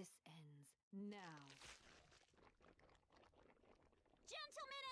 This ends now. Gentlemen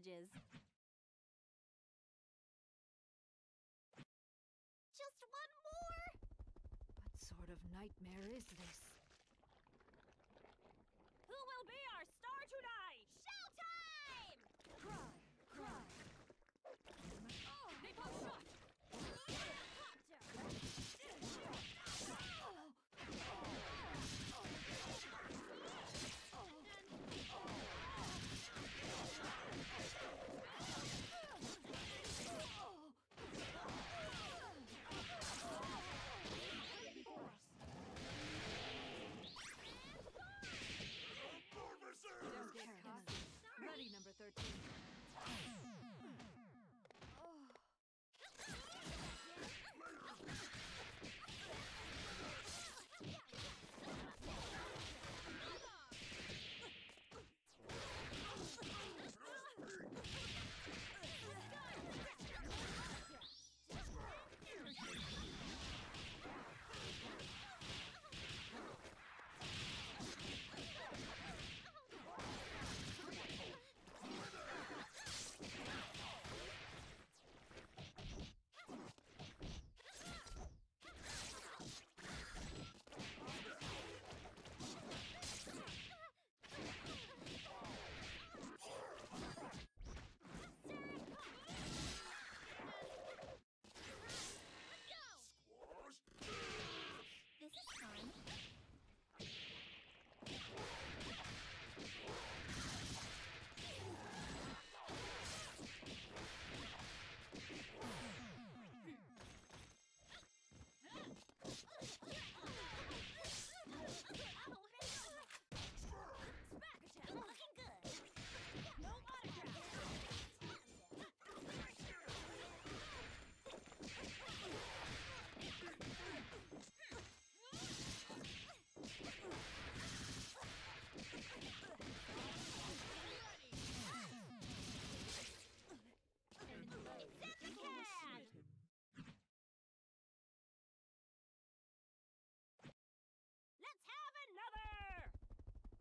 messages. Just one more! What sort of nightmare is this?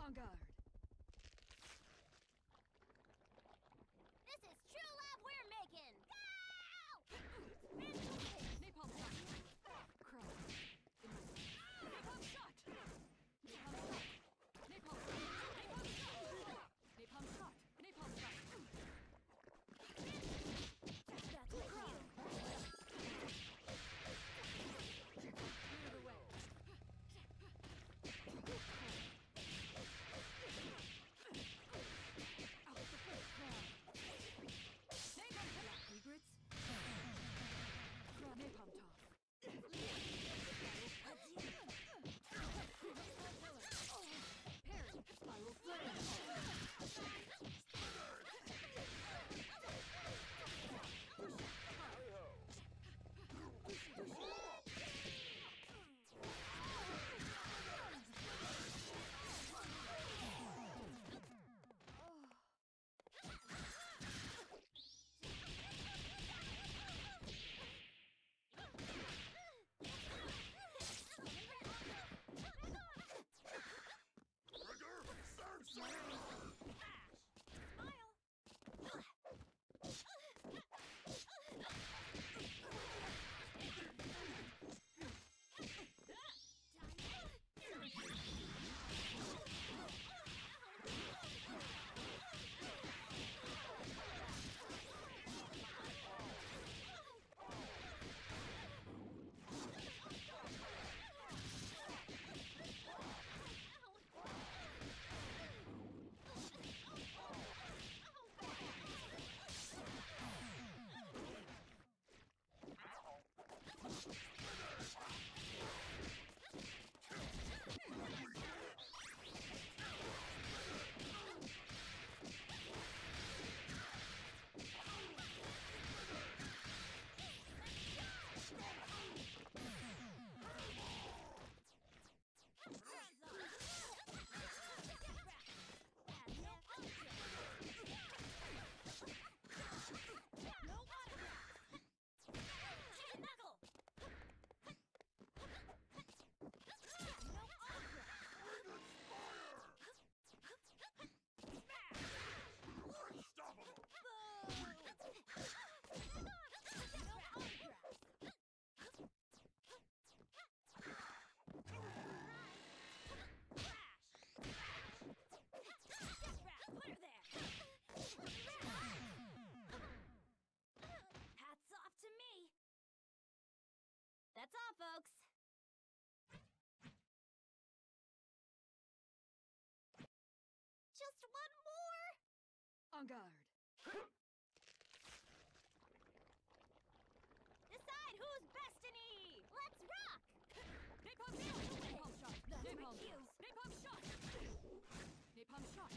Vanguard. That's all, folks. Just one more! On guard. Decide who's destiny! Let's rock! Napalm shot! Napalm shot! Napalm shot! Napalm shot!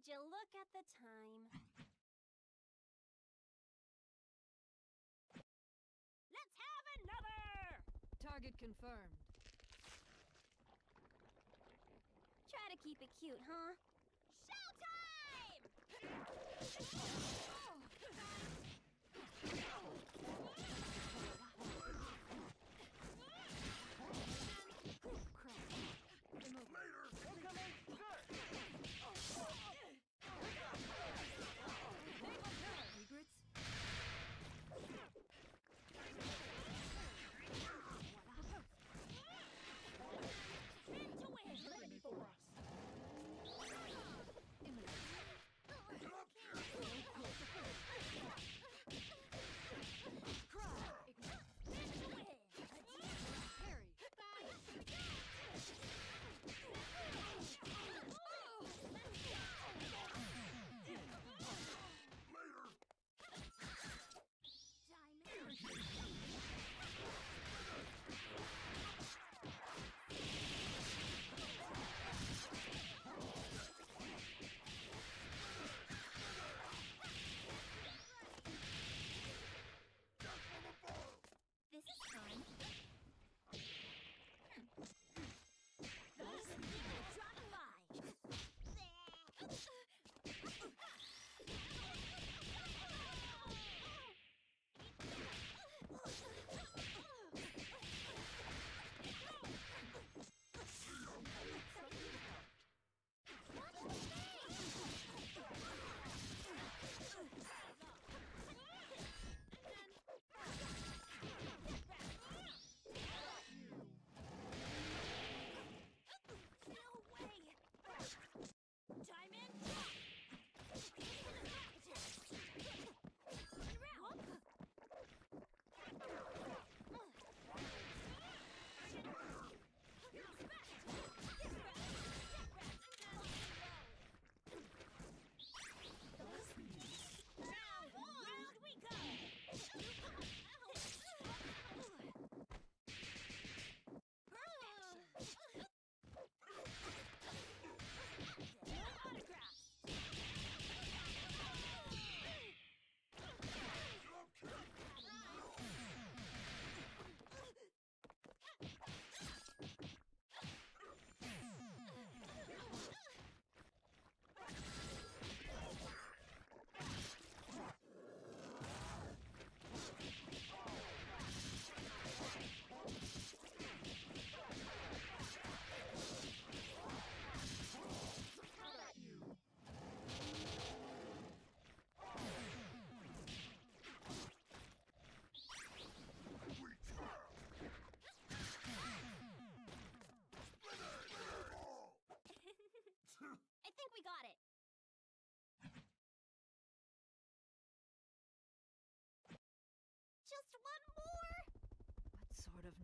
Would you look at the time? Let's have another! Target confirmed. Try to keep it cute, huh? Showtime!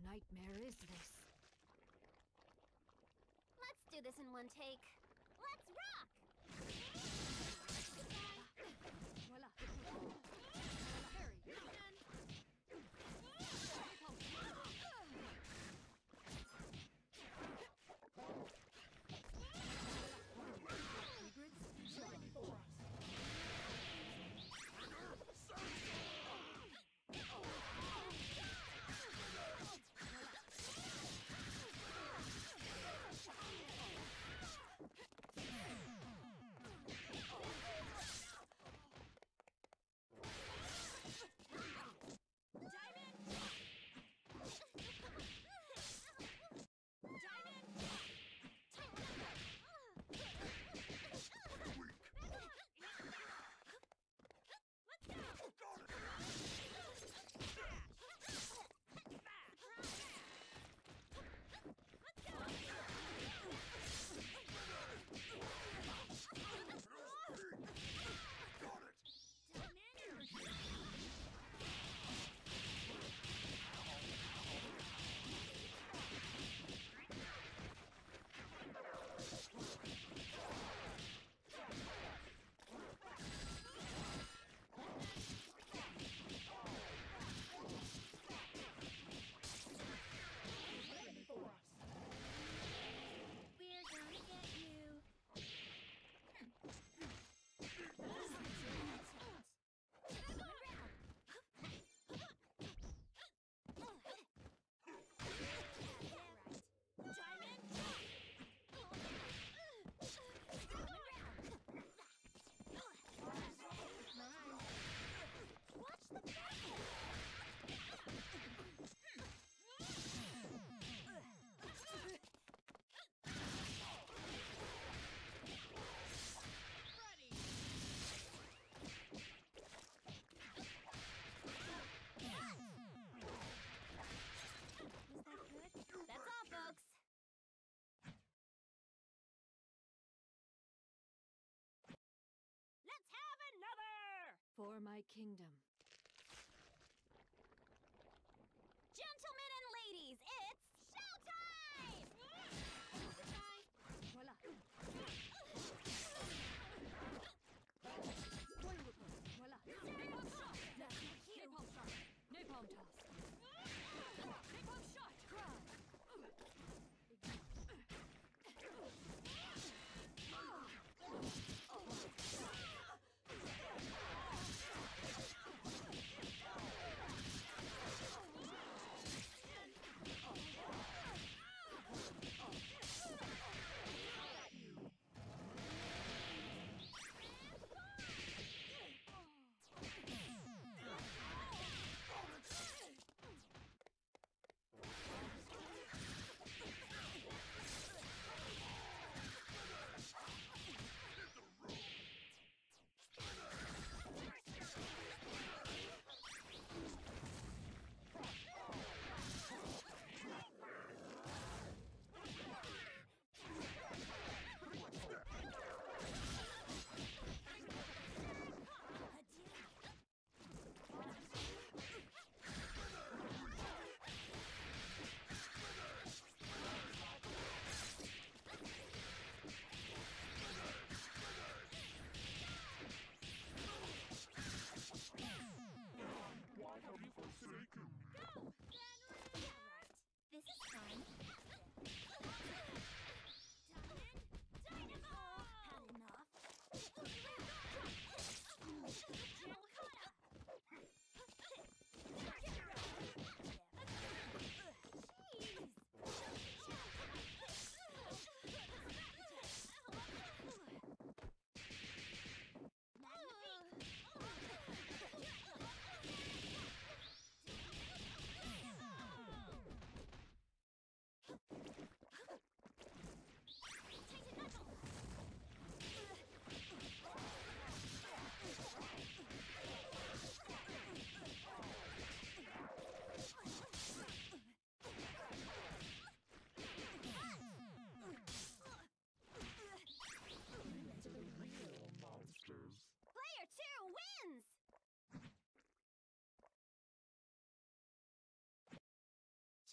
Nightmare is this? Let's do this in one take. for my kingdom.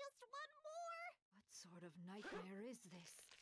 just one more! What sort of nightmare is this?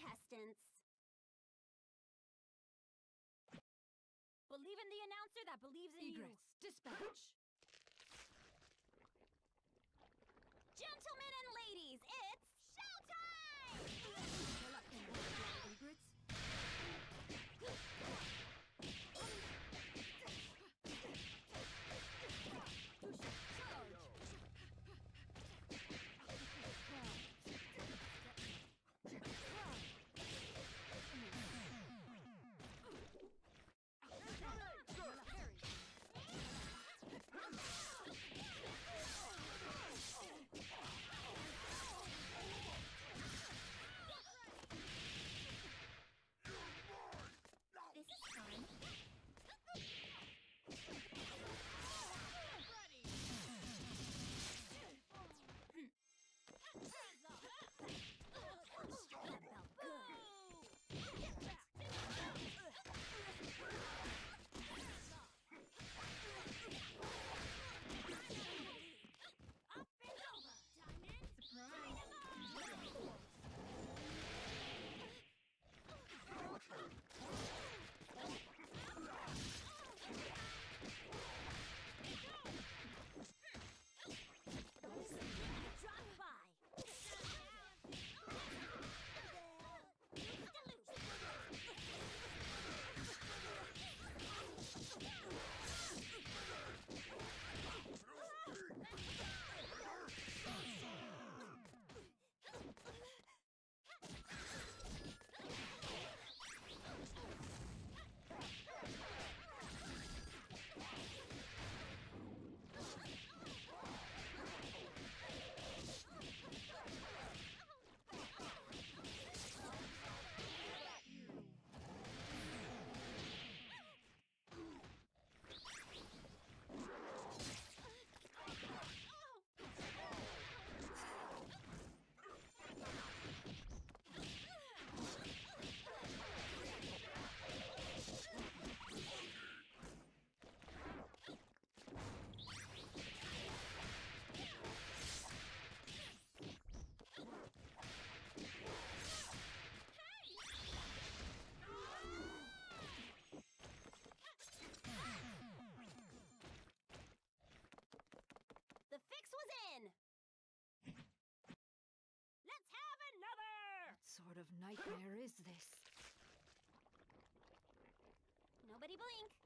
Contestants. Believe in the announcer that believes in you. Egrets, dispatch. Fix was in. Let's have another. What sort of nightmare is this? Nobody blink.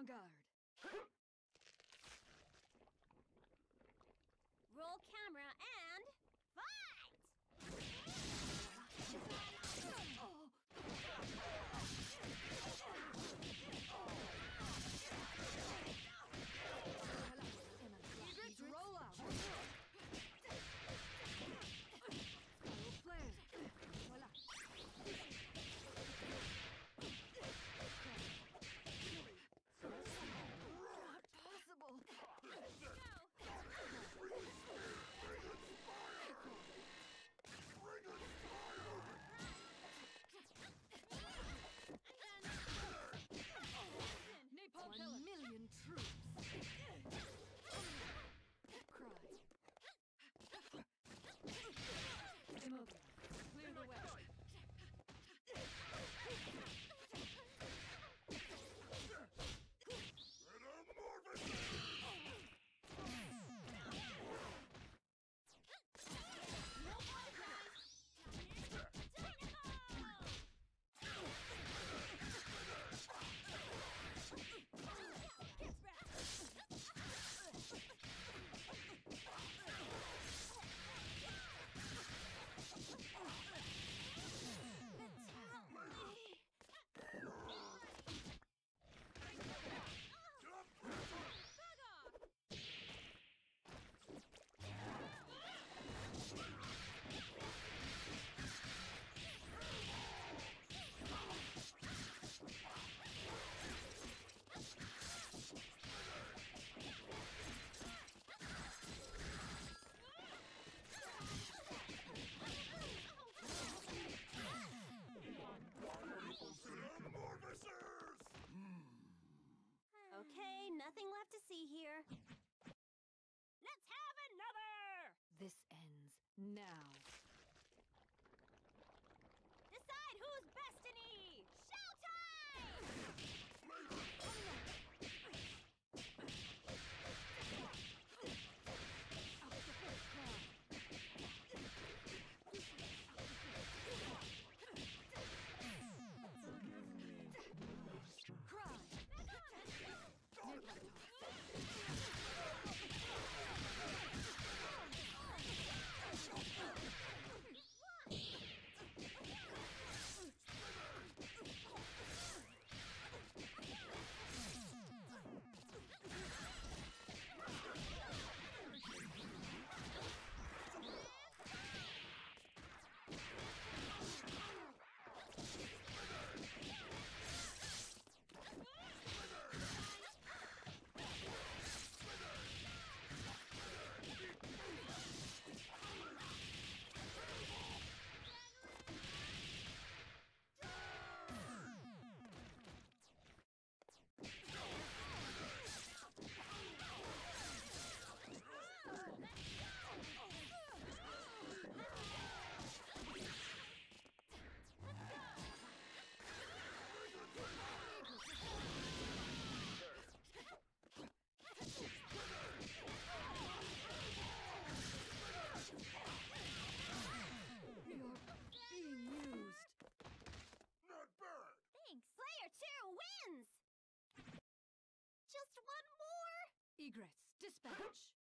on guard. Roll camera now. two wins! Just one more! Egrets, dispatch!